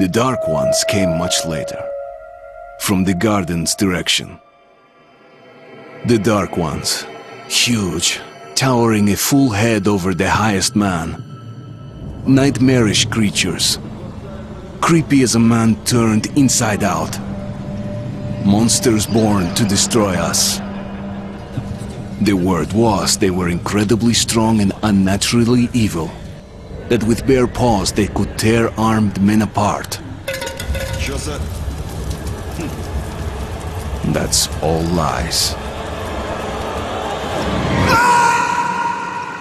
The Dark Ones came much later, from the garden's direction. The Dark Ones, huge, towering a full head over the highest man. Nightmarish creatures, creepy as a man turned inside out. Monsters born to destroy us. The word was they were incredibly strong and unnaturally evil that with bare paws they could tear armed men apart. Hmm. That's all lies.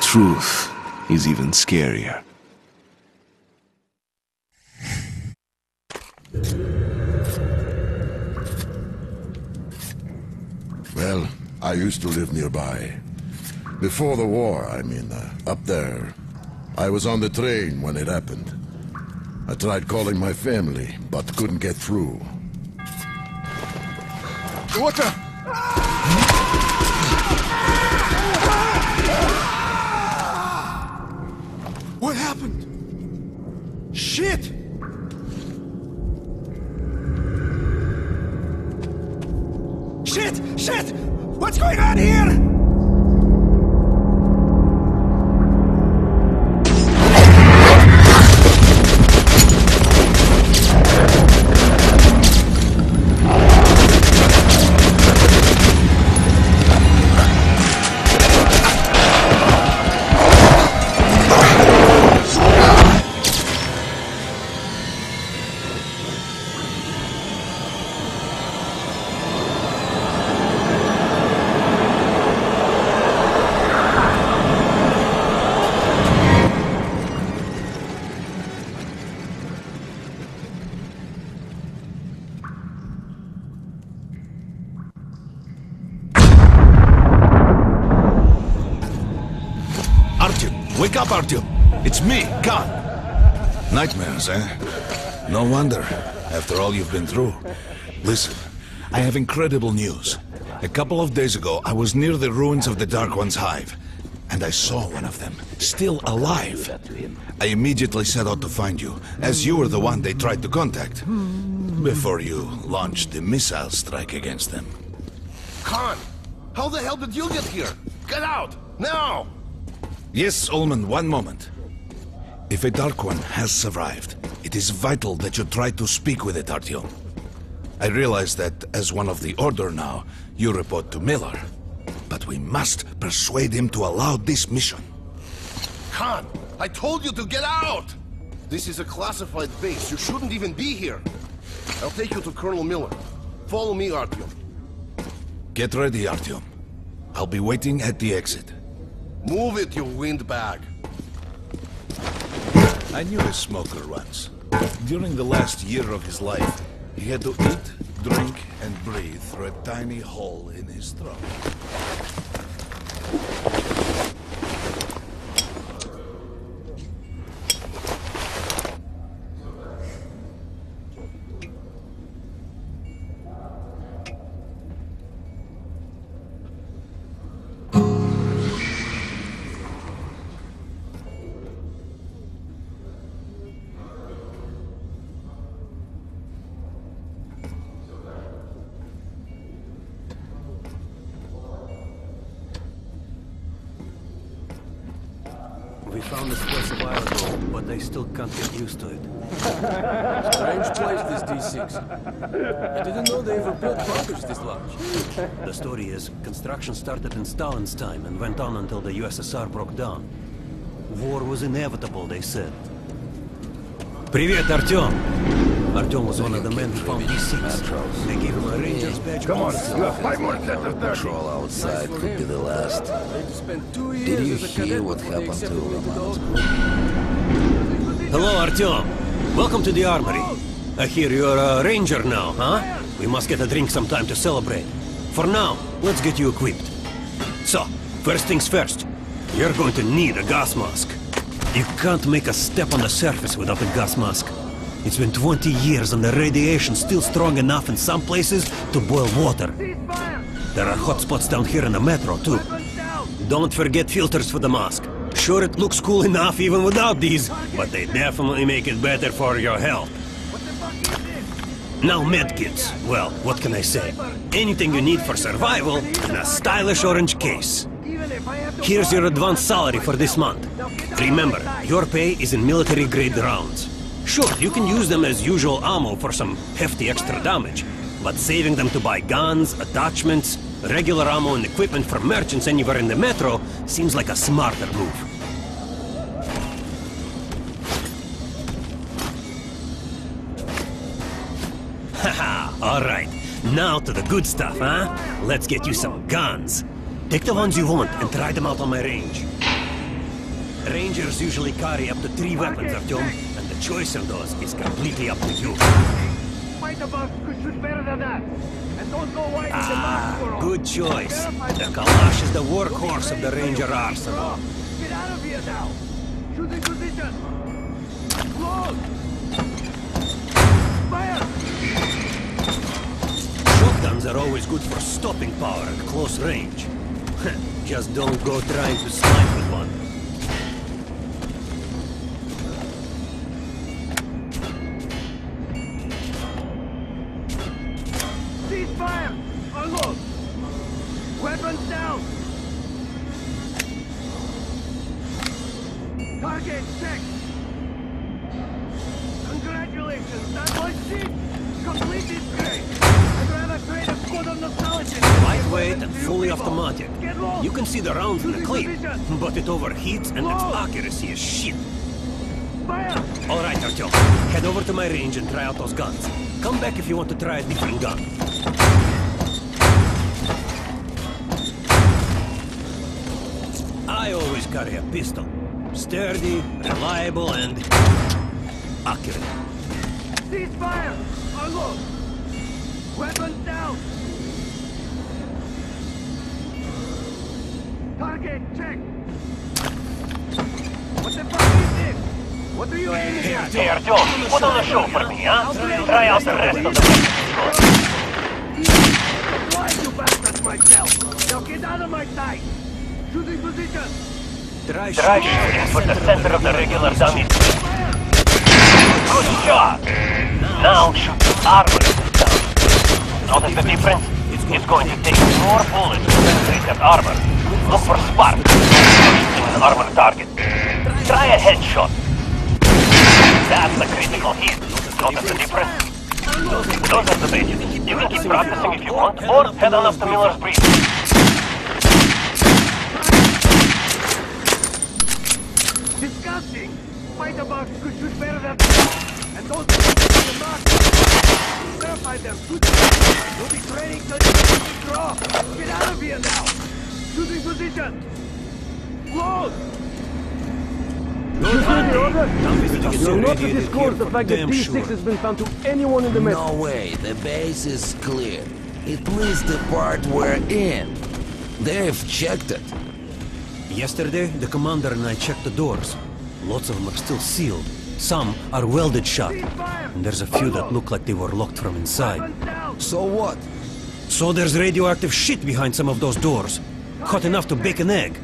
Truth is even scarier. Well, I used to live nearby. Before the war, I mean, uh, up there, I was on the train when it happened. I tried calling my family, but couldn't get through. What the... What happened? Shit! Shit! Shit! What's going on here? Nightmares, eh? No wonder, after all you've been through. Listen, I have incredible news. A couple of days ago, I was near the ruins of the Dark One's hive, and I saw one of them, still alive. I immediately set out to find you, as you were the one they tried to contact, before you launched the missile strike against them. Khan! How the hell did you get here? Get out! Now! Yes, Ullman, one moment. If a Dark One has survived, it is vital that you try to speak with it, Artyom. I realize that as one of the Order now, you report to Miller. But we must persuade him to allow this mission. Khan! I told you to get out! This is a classified base. You shouldn't even be here. I'll take you to Colonel Miller. Follow me, Artyom. Get ready, Artyom. I'll be waiting at the exit. Move it, you windbag. I knew a smoker once. During the last year of his life, he had to eat, drink, and breathe through a tiny hole in his throat. We found this place a while ago, but I still can't get used to it. Strange place, this D6. I didn't know they ever built bunkers this large. The story is, construction started in Stalin's time and went on until the USSR broke down. War was inevitable, they said. Привет, Артем! Артем was one of the men who found D6. They gave him a ranger's badge. Come on, you have five more sets of Patrol outside could be the last. Did you hear what happened to Roman's? Hello, Artyom. Welcome to the armory. I hear you're a ranger now, huh? We must get a drink sometime to celebrate. For now, let's get you equipped. So, first things first. You're going to need a gas mask. You can't make a step on the surface without a gas mask. It's been 20 years and the radiation's still strong enough in some places to boil water. There are hot spots down here in the metro, too. Don't forget filters for the mask. Sure, it looks cool enough even without these, but they definitely make it better for your health. Now medkits. Well, what can I say? Anything you need for survival in a stylish orange case. Here's your advance salary for this month. Remember, your pay is in military grade rounds. Sure, you can use them as usual ammo for some hefty extra damage, but saving them to buy guns, attachments, regular ammo and equipment for merchants anywhere in the metro seems like a smarter move. Haha, alright. Now to the good stuff, huh? Let's get you some guns. Take the ones you want and try them out on my range. Rangers usually carry up to three weapons, Artyom, choice of those is completely up to you. Fight above could shoot better than that. And don't go wide in the Ah, mask good choice. The Kalash is the workhorse of the Ranger arsenal. Get out of here now. Shooting position. Close. Fire. Shotguns are always good for stopping power at close range. Just don't go trying to snipe with one. Fire. Unload. Weapons down. Target check. Congratulations. That was cheap. Complete this grade. I'd rather trade a squad of. Lightweight and fully automatic. You can see the rounds in the clip, but it overheats and its accuracy is shit. Fire. All right, Artyom. Head over to my range and try out those guns. Come back if you want to try a different gun. I always carry a pistol. Sturdy, reliable, and accurate. Cease fire. Unload. Oh, Weapons down. Target check. What the fuck is this? What are you aiming at? Hey, Artyom, put on a show for me, huh? Try out the rest of the Why you bastards myself? Now get out of my sight. Shooting position. Try shooting for the center of the regular dummy. Good shot! Now shoot armor down. Notice the difference? It's going to take more bullets to penetrate that armor. Look for sparks in an armor target. Try a headshot. That's the critical hit. Notice the difference? Those are the basics. You can keep practicing if you want, or head on up to Miller's Bridge. Disgusting. Fight about could shoot better than And don't the mark. Verify them. Shoot them. You'll be training till you fucking draw. Get out of here now. Shooting position. Close. Good. You'll not to disclose the fact that Damn D6 sure. has been found to anyone in the mess. No way, the base is clear. At least the part we're in. They've checked it. Yesterday, the commander and I checked the doors. Lots of them are still sealed. Some are welded shut. And there's a few that look like they were locked from inside. So what? So there's radioactive shit behind some of those doors. Hot enough to bake an egg.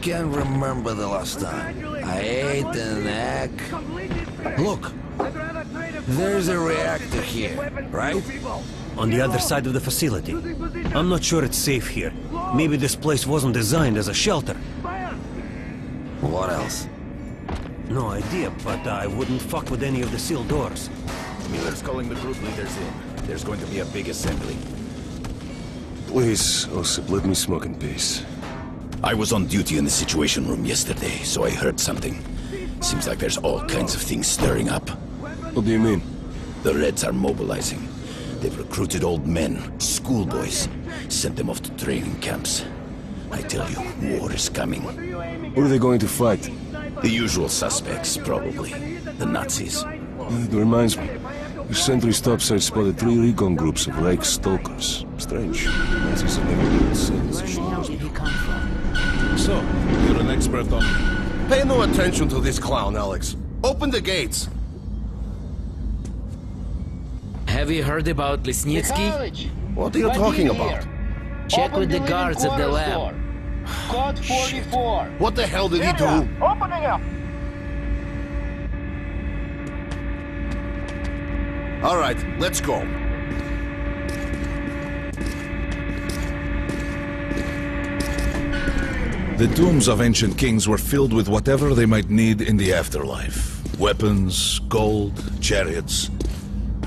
Can't remember the last time. I ate an egg. Complete this grade. Look, I'd rather trade a There's a reactor here, right? On the other side of the facility. I'm not sure it's safe here. Maybe this place wasn't designed as a shelter. What else? No idea, but I wouldn't fuck with any of the sealed doors. Miller's calling the group leaders in. There's going to be a big assembly. Please, Osip, let me smoke in peace. I was on duty in the Situation Room yesterday, so I heard something. Seems like there's all kinds of things stirring up. What do you mean? The Reds are mobilizing. They've recruited old men, schoolboys, sent them off to training camps. I tell you, war is coming. Who are they going to fight? The usual suspects, probably. The Nazis. It reminds me. The sentry topside spotted three recon groups of Lake Stalkers. Strange. Nazis have never been seen. So, you're an expert on... Pay no attention to this clown, Alex. Open the gates. Have you heard about Lesnitsky? What are you talking about? Check with the guards at the lab. Code 44. What the hell did he do? Opening up. All right, let's go. The tombs of ancient kings were filled with whatever they might need in the afterlife. Weapons, gold, chariots.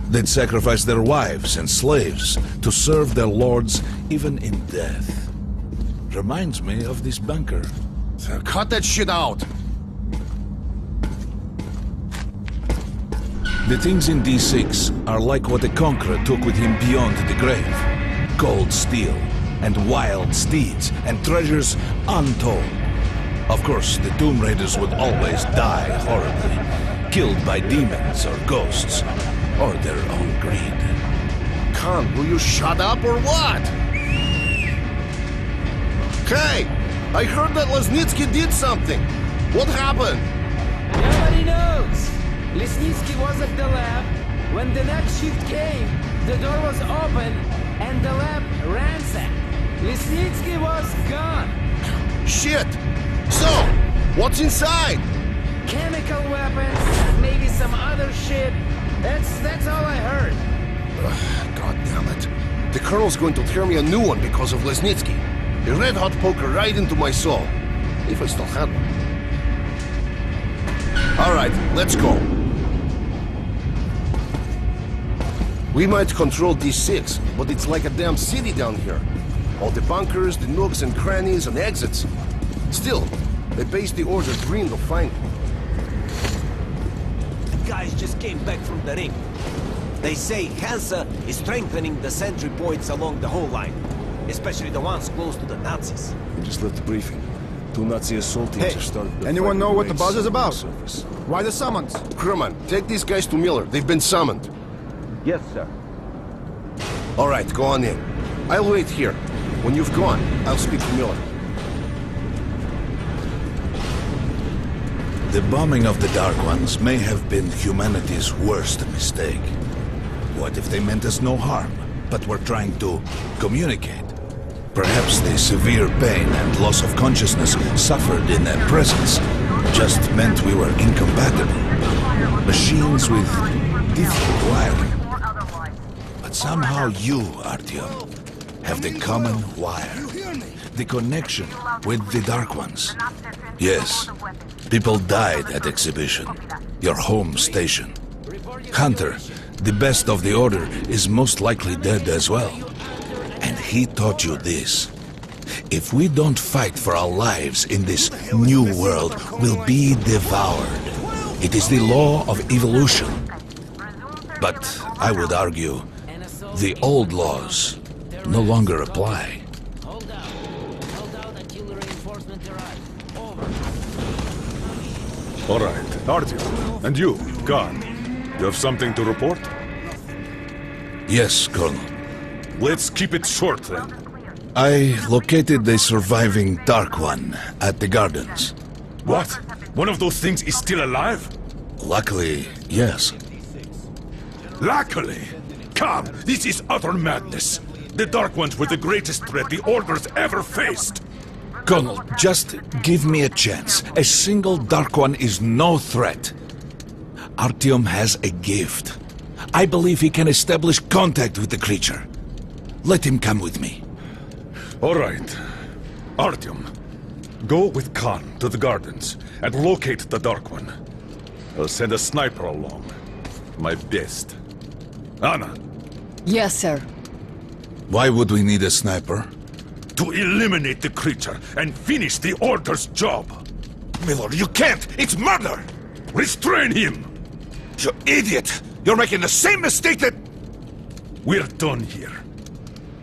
They'd sacrifice their wives and slaves to serve their lords even in death. Reminds me of this bunker. So Cut that shit out! The things in D6 are like what the Conqueror took with him beyond the grave. Gold steel, and wild steeds, and treasures untold. Of course, the Tomb Raiders would always die horribly, killed by demons or ghosts, or their own greed. Khan, will you shut up or what? Hey! I heard that Lesnitsky did something! What happened? Nobody knows. Lesnitsky was at the lab. When the next shift came, the door was open and the lab ransacked. Lesnitsky was gone. Shit! So, what's inside? Chemical weapons, maybe some other shit. That's that's all I heard. God damn it. The Colonel's going to tear me a new one because of Lesnitsky. A red-hot poker right into my soul. If I still had one. All right, let's go. We might control D6, but it's like a damn city down here. All the bunkers, the nooks and crannies and exits. Still, they base the order green to find me. Guys just came back from the ring. They say Hansa is strengthening the sentry points along the whole line, especially the ones close to the Nazis. We just left the briefing. Two Nazi assault teams Hey, have started. the anyone know what the buzz is about? surface. Why the summons? Crewman, take these guys to Miller. They've been summoned. Yes, sir. All right, go on in. I'll wait here. When you've gone, I'll speak to Miller. The bombing of the Dark Ones may have been humanity's worst mistake. What if they meant us no harm, but were trying to communicate? Perhaps the severe pain and loss of consciousness suffered in their presence just meant we were incompatible. Machines with different wiring. But somehow you, Artyom, have the common wire. The connection with the Dark Ones. Yes, people died at Exhibition, your home station. Hunter, the best of the Order, is most likely dead as well. He taught you this. If we don't fight for our lives in this new world, we'll be devoured. It is the law of evolution. But I would argue the old laws no longer apply. Hold out. Hold out until reinforcement arrive. Over. All right, Artyom. And you, Khan. You have something to report? Yes, Colonel. Let's keep it short then. I located the surviving Dark One at the gardens. What? One of those things is still alive? Luckily, yes. Luckily! Come, this is utter madness. The Dark Ones were the greatest threat the Order's ever faced. Colonel, just give me a chance. A single Dark One is no threat. Artyom has a gift. I believe he can establish contact with the creature. Let him come with me. All right. Artyom, go with Khan to the gardens and locate the Dark One. I'll send a sniper along. My best. Anna, Yes, sir. Why would we need a sniper? to eliminate the creature and finish the Order's job. Miller, you can't! It's murder! Restrain him! You idiot! You're making the same mistake that... We're done here.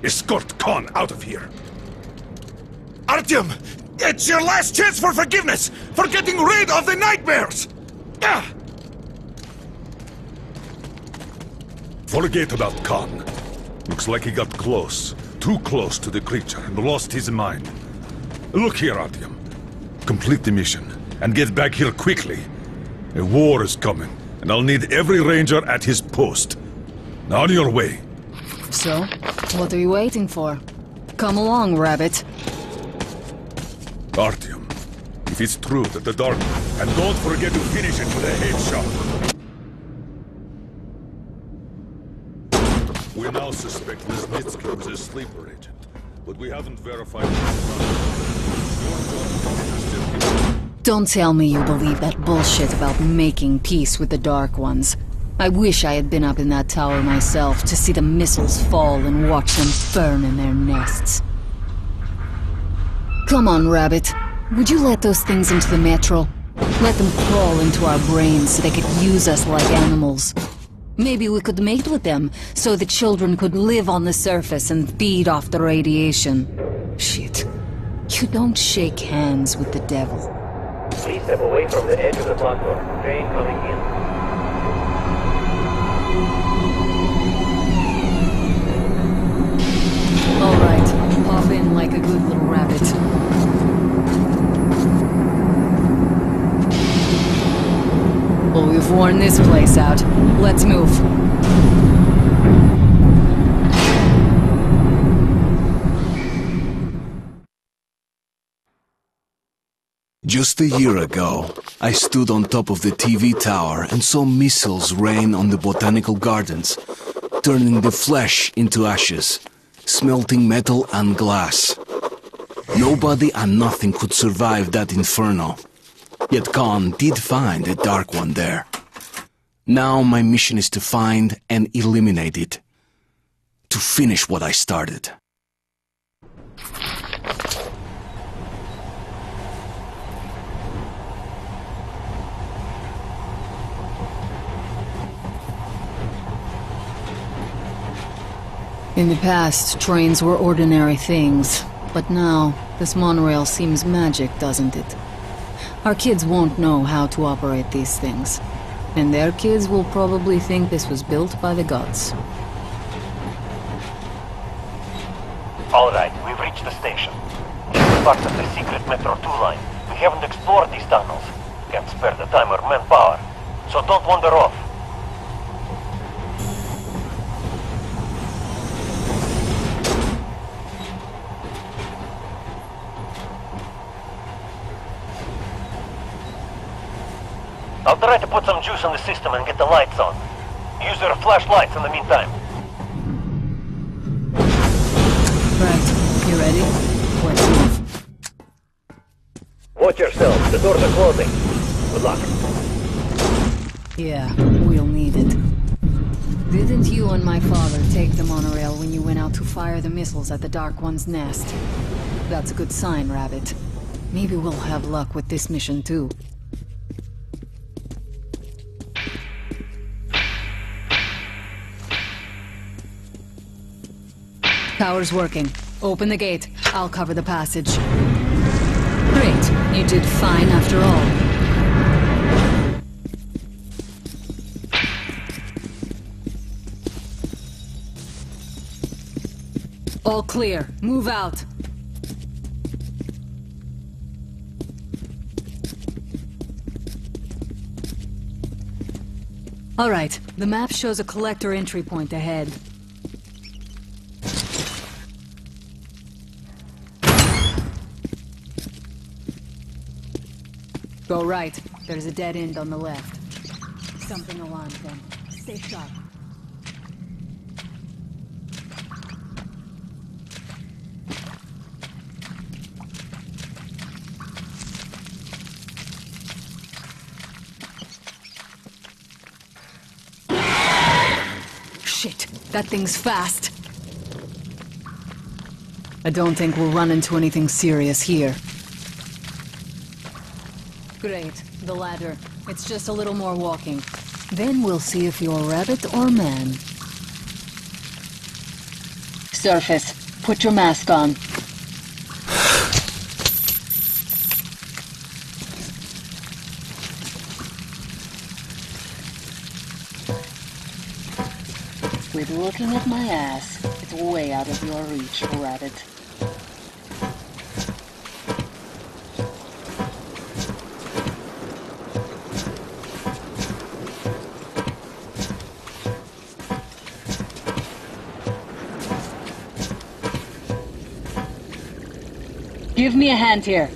Escort Khan out of here. Artyom! It's your last chance for forgiveness! For getting rid of the nightmares! Ah! Forget about Khan. Looks like he got close. Too close to the creature and lost his mind. Look here, Artyom. Complete the mission and get back here quickly. A war is coming, and I'll need every ranger at his post. Now on your way. So, what are you waiting for? Come along, Rabbit. Artyom, if it's true that the Dark... And don't forget to finish it with a headshot. We now suspect Lesnitsky was a sleeper agent, but we haven't verified Don't tell me you believe that bullshit about making peace with the Dark Ones. I wish I had been up in that tower myself to see the missiles fall and watch them burn in their nests. Come on, Rabbit. Would you let those things into the metro? Let them crawl into our brains so they could use us like animals. Maybe we could mate with them, so the children could live on the surface and feed off the radiation. Shit. You don't shake hands with the devil. Please step away from the edge of the platform. Train coming in. Worn this place out. Let's move. Just a year ago, I stood on top of the TV tower and saw missiles rain on the botanical gardens, turning the flesh into ashes, smelting metal and glass. Nobody and nothing could survive that inferno. Yet Khan did find a Dark One there. Now my mission is to find and eliminate it. To finish what I started. In the past, trains were ordinary things. But now, this monorail seems magic, doesn't it? Our kids won't know how to operate these things. And their kids will probably think this was built by the gods. All right, we've reached the station. This is part of the secret Metro 2 line. We haven't explored these tunnels. Can't spare the time or manpower. So don't wander off. I'll try to put some juice on the system and get the lights on. Use your flashlights in the meantime. Right, you ready? Let's. Watch yourself. The doors are closing. Good luck. Yeah, we'll need it. Didn't you and my father take the monorail when you went out to fire the missiles at the Dark One's nest? That's a good sign, Rabbit. Maybe we'll have luck with this mission too. Tower's working. Open the gate. I'll cover the passage. Great. You did fine after all. All clear. Move out. All right. The map shows a collector entry point ahead. Go right. There's a dead end on the left. Something alarmed them. Stay sharp. Shit, that thing's fast. I don't think we'll run into anything serious here. Great, the ladder. It's just a little more walking. Then we'll see if you're rabbit or man. Surface, put your mask on. Quit looking at my ass. It's way out of your reach, rabbit. Give me a hand here.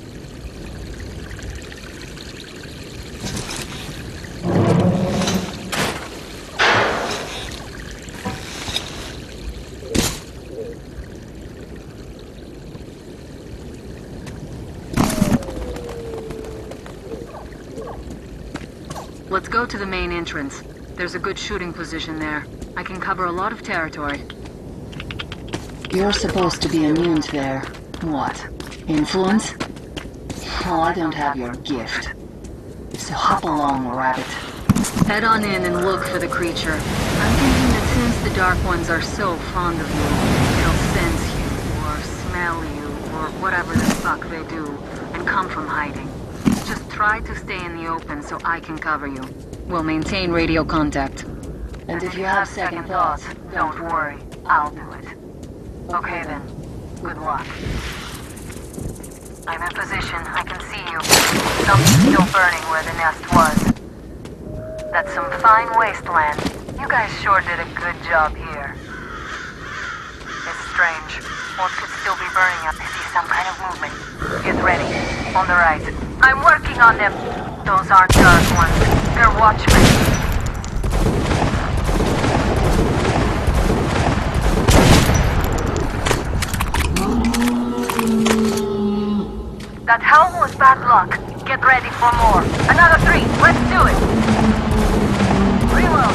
Let's go to the main entrance. There's a good shooting position there. I can cover a lot of territory. You're supposed to be immune to there. What? Influence? Well, I don't have your gift. So hop along, rabbit. Head on in and look for the creature. I'm thinking that since the Dark Ones are so fond of you, they'll sense you, or smell you, or whatever the fuck they do, and come from hiding. Just try to stay in the open so I can cover you. We'll maintain radio contact. And if you have second thoughts, don't worry. I'll do it. Okay then. Good luck. I'm in position. I can see you. Something's still burning where the nest was. That's some fine wasteland. You guys sure did a good job here. It's strange. What could still be burning up? I see some kind of movement. Get ready. On the right. I'm working on them. Those aren't dark ones. They're watchmen. That helm was bad luck. Get ready for more. Another three. Let's do it. Reload.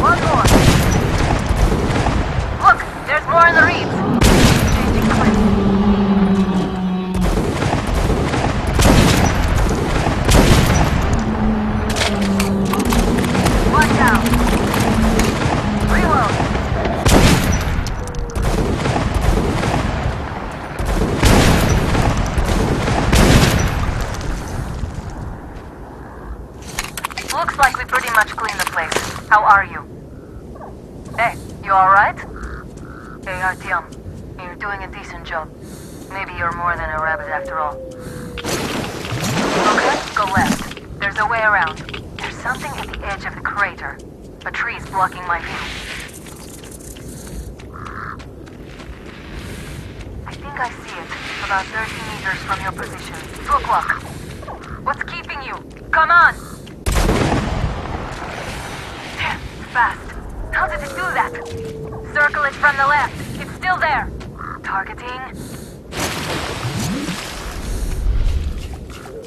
One more. Look, there's more in the reeds. Two. What's keeping you? Come on! Fast. How did it do that? Circle it from the left. It's still there. Targeting.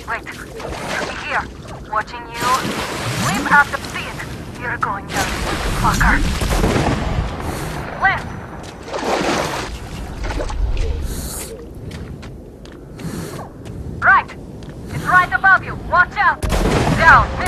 Wait. Be here. Watching you. Leap out to see it. You're going down, fucker. Left. Down.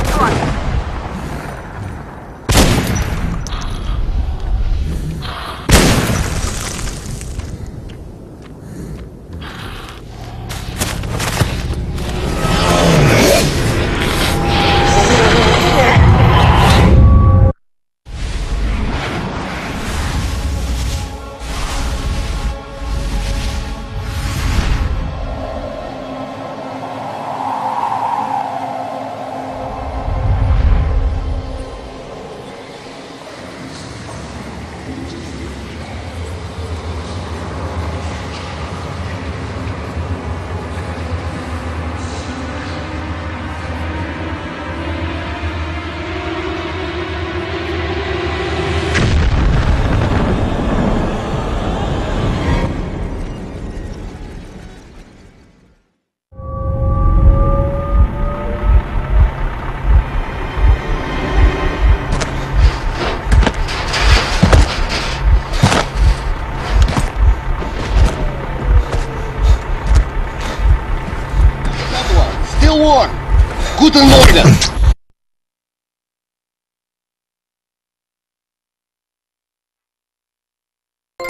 Guten Morgen.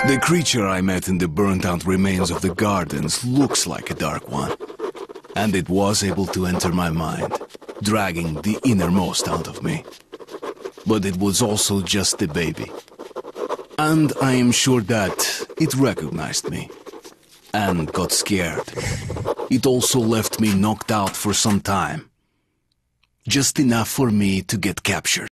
The creature I met in the burnt-out remains of the gardens looks like a dark one. And it was able to enter my mind, dragging the innermost out of me. But it was also just a baby. And I am sure that it recognized me. And got scared. It also left me knocked out for some time. Just enough for me to get captured.